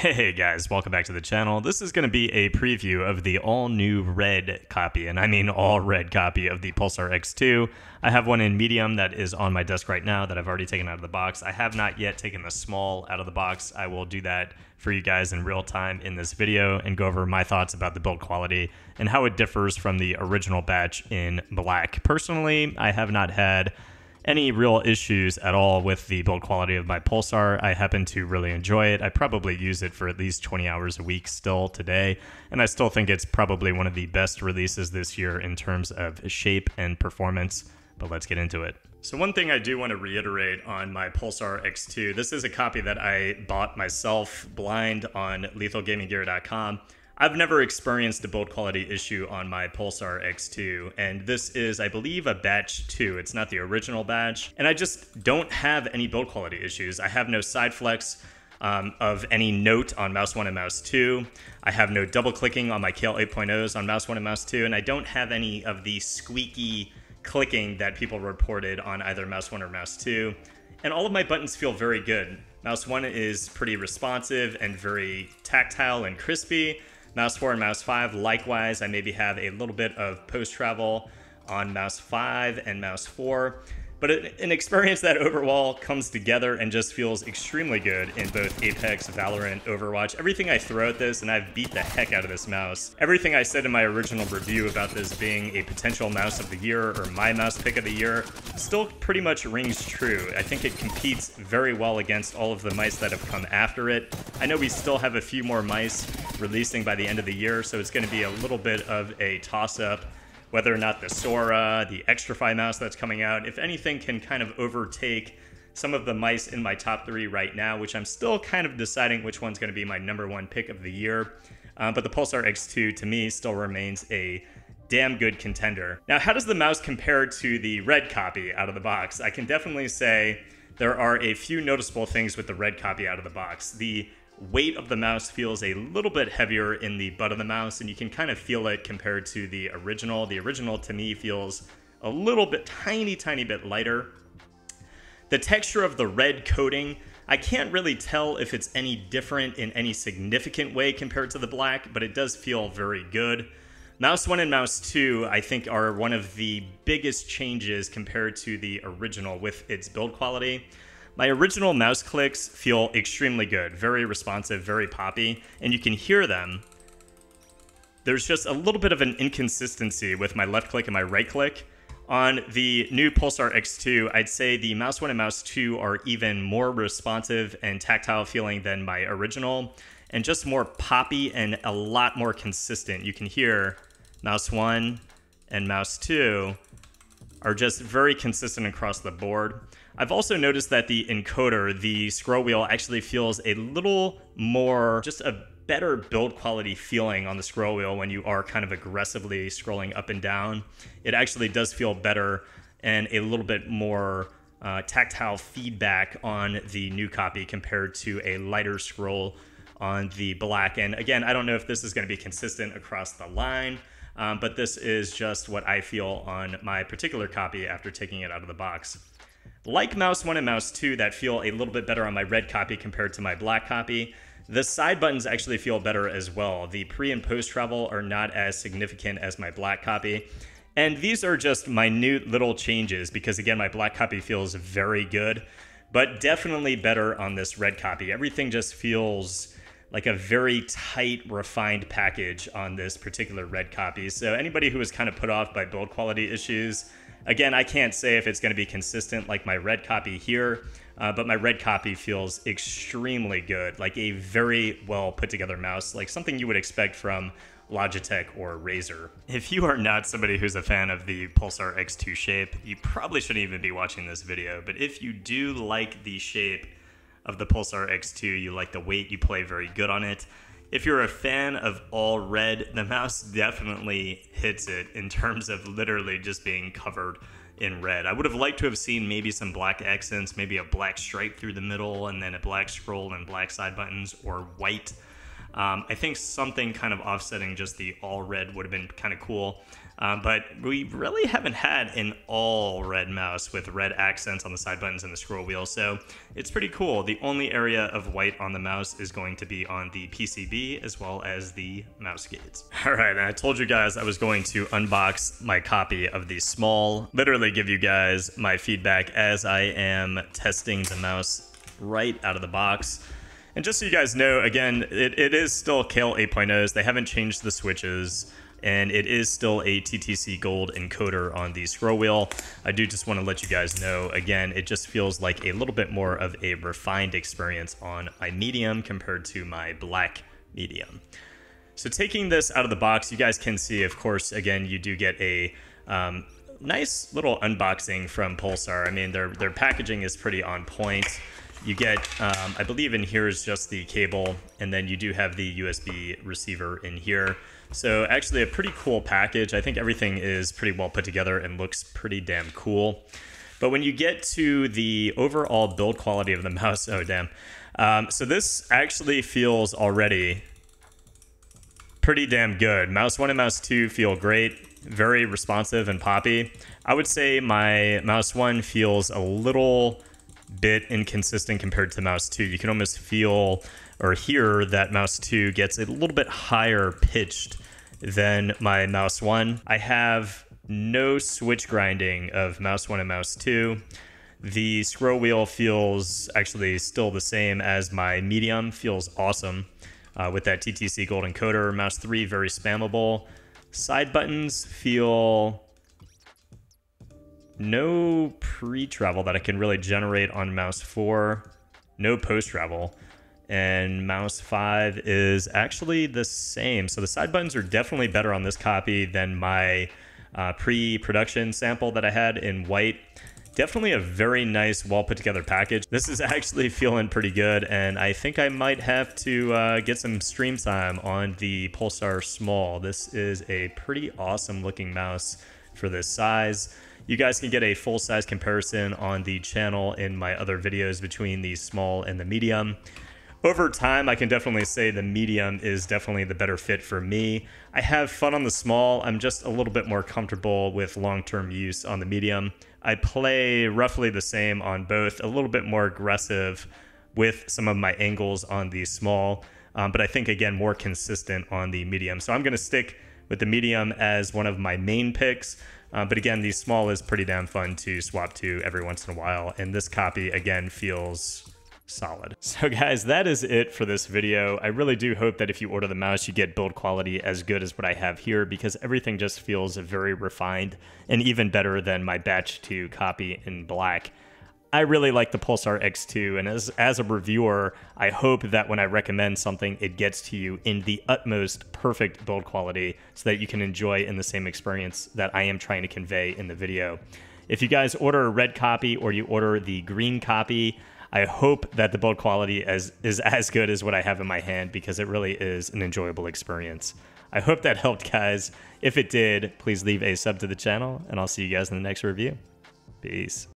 Hey guys, welcome back to the channel. This is going to be a preview of the all new red copy, and I mean all red copy of the Pulsar X2. I have one in medium that is on my desk right now that I've already taken out of the box. I have not yet taken the small out of the box. I will do that for you guys in real time in this video and go over my thoughts about the build quality and how it differs from the original batch in black. Personally, I have not had any real issues at all with the build quality of my Pulsar. I happen to really enjoy it. I probably use it for at least 20 hours a week still today, and I still think it's probably one of the best releases this year in terms of shape and performance. But let's get into it. So one thing I do want to reiterate on my Pulsar X2, this is a copy that I bought myself blind on lethalgaminggear.com. I've never experienced a build quality issue on my Pulsar X2, and this is, I believe, a batch 2. It's not the original batch, and I just don't have any build quality issues. I have no side flex um, of any note on Mouse 1 and Mouse 2. I have no double clicking on my Kailh 8.0s on Mouse 1 and Mouse 2, and I don't have any of the squeaky clicking that people reported on either Mouse 1 or Mouse 2. And all of my buttons feel very good. Mouse 1 is pretty responsive and very tactile and crispy. Mouse 4 and Mouse 5, likewise, I maybe have a little bit of post travel on Mouse 5 and Mouse 4 but an experience that overall comes together and just feels extremely good in both Apex, Valorant, Overwatch. Everything I throw at this, and I've beat the heck out of this mouse. Everything I said in my original review about this being a potential mouse of the year or my mouse pick of the year still pretty much rings true. I think it competes very well against all of the mice that have come after it. I know we still have a few more mice releasing by the end of the year, so it's going to be a little bit of a toss-up whether or not the Sora, the Xtrfy mouse that's coming out, if anything can kind of overtake some of the mice in my top three right now, which I'm still kind of deciding which one's going to be my number one pick of the year. Uh, but the Pulsar X2 to me still remains a damn good contender. Now, how does the mouse compare to the red copy out of the box? I can definitely say there are a few noticeable things with the red copy out of the box. The weight of the mouse feels a little bit heavier in the butt of the mouse, and you can kind of feel it compared to the original. The original to me feels a little bit, tiny, tiny bit lighter. The texture of the red coating, I can't really tell if it's any different in any significant way compared to the black, but it does feel very good. Mouse 1 and Mouse 2, I think, are one of the biggest changes compared to the original with its build quality. My original mouse clicks feel extremely good, very responsive, very poppy, and you can hear them. There's just a little bit of an inconsistency with my left click and my right click. On the new Pulsar X2, I'd say the Mouse 1 and Mouse 2 are even more responsive and tactile feeling than my original, and just more poppy and a lot more consistent. You can hear Mouse 1 and Mouse 2 are just very consistent across the board. I've also noticed that the encoder, the scroll wheel, actually feels a little more, just a better build quality feeling on the scroll wheel when you are kind of aggressively scrolling up and down. It actually does feel better and a little bit more uh, tactile feedback on the new copy compared to a lighter scroll on the black. And again, I don't know if this is going to be consistent across the line, um, but this is just what I feel on my particular copy after taking it out of the box. Like Mouse 1 and Mouse 2 that feel a little bit better on my red copy compared to my black copy, the side buttons actually feel better as well. The pre and post travel are not as significant as my black copy. And these are just minute little changes because again, my black copy feels very good, but definitely better on this red copy. Everything just feels like a very tight, refined package on this particular red copy. So anybody who was kind of put off by build quality issues, Again, I can't say if it's going to be consistent like my red copy here, uh, but my red copy feels extremely good, like a very well put together mouse, like something you would expect from Logitech or Razer. If you are not somebody who's a fan of the Pulsar X2 shape, you probably shouldn't even be watching this video, but if you do like the shape of the Pulsar X2, you like the weight, you play very good on it, if you're a fan of all red, the mouse definitely hits it in terms of literally just being covered in red. I would have liked to have seen maybe some black accents, maybe a black stripe through the middle, and then a black scroll and black side buttons, or white. Um, I think something kind of offsetting just the all red would have been kind of cool. Um, but we really haven't had an all red mouse with red accents on the side buttons and the scroll wheel, so it's pretty cool. The only area of white on the mouse is going to be on the PCB as well as the mouse skates. All right, I told you guys I was going to unbox my copy of the small, literally give you guys my feedback as I am testing the mouse right out of the box. And just so you guys know, again, it, it is still Kailh 8.0s. They haven't changed the switches and it is still a TTC Gold encoder on the scroll wheel. I do just want to let you guys know, again, it just feels like a little bit more of a refined experience on my medium compared to my black medium. So taking this out of the box, you guys can see, of course, again, you do get a um, nice little unboxing from Pulsar. I mean, their, their packaging is pretty on point. You get, um, I believe in here is just the cable, and then you do have the USB receiver in here. So actually a pretty cool package. I think everything is pretty well put together and looks pretty damn cool. But when you get to the overall build quality of the mouse, oh damn. Um, so this actually feels already pretty damn good. Mouse 1 and Mouse 2 feel great, very responsive and poppy. I would say my Mouse 1 feels a little bit inconsistent compared to Mouse 2. You can almost feel or hear that Mouse 2 gets a little bit higher pitched than my Mouse 1. I have no switch grinding of Mouse 1 and Mouse 2. The scroll wheel feels actually still the same as my medium, feels awesome uh, with that TTC Gold encoder. Mouse 3, very spammable. Side buttons feel no pre-travel that I can really generate on mouse 4, no post-travel. And mouse 5 is actually the same. So the side buttons are definitely better on this copy than my uh, pre-production sample that I had in white. Definitely a very nice, well put together package. This is actually feeling pretty good, and I think I might have to uh, get some stream time on the Pulsar Small. This is a pretty awesome looking mouse for this size. You guys can get a full size comparison on the channel in my other videos between the small and the medium. Over time, I can definitely say the medium is definitely the better fit for me. I have fun on the small. I'm just a little bit more comfortable with long-term use on the medium. I play roughly the same on both, a little bit more aggressive with some of my angles on the small, um, but I think, again, more consistent on the medium. So I'm going to stick with the medium as one of my main picks. Uh, but again, the small is pretty damn fun to swap to every once in a while. And this copy, again, feels solid. So guys, that is it for this video. I really do hope that if you order the mouse, you get build quality as good as what I have here because everything just feels very refined and even better than my batch 2 copy in black. I really like the Pulsar X2, and as, as a reviewer, I hope that when I recommend something, it gets to you in the utmost perfect build quality so that you can enjoy in the same experience that I am trying to convey in the video. If you guys order a red copy or you order the green copy, I hope that the build quality is, is as good as what I have in my hand because it really is an enjoyable experience. I hope that helped, guys. If it did, please leave a sub to the channel, and I'll see you guys in the next review. Peace.